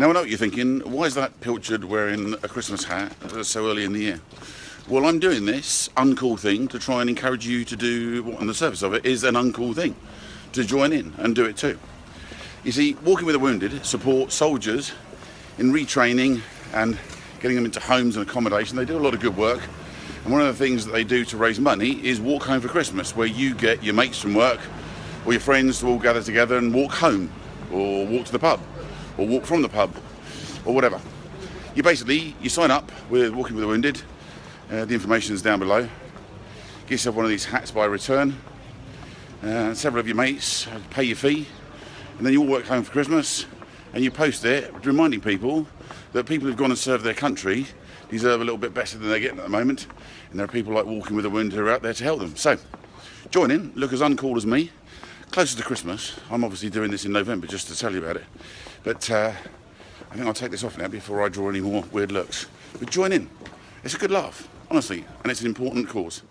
Now I know what you're thinking. Why is that pilchard wearing a Christmas hat so early in the year? Well, I'm doing this uncool thing to try and encourage you to do what, on the surface of it, is an uncool thing, to join in and do it too. You see, Walking with the Wounded support soldiers in retraining and getting them into homes and accommodation. They do a lot of good work. And one of the things that they do to raise money is walk home for Christmas, where you get your mates from work or your friends to all gather together and walk home, or walk to the pub, or walk from the pub, or whatever. You basically you sign up with Walking with the Wounded. Uh, the information is down below. Get yourself one of these hats by return. Uh, several of your mates pay your fee, and then you all work home for Christmas, and you post it, reminding people that people who've gone and served their country deserve a little bit better than they're getting at the moment, and there are people like Walking with the Wounded who are out there to help them. So, join in, look as uncool as me. Closer to Christmas, I'm obviously doing this in November just to tell you about it, but uh, I think I'll take this off now before I draw any more weird looks. But join in, it's a good laugh, honestly, and it's an important cause.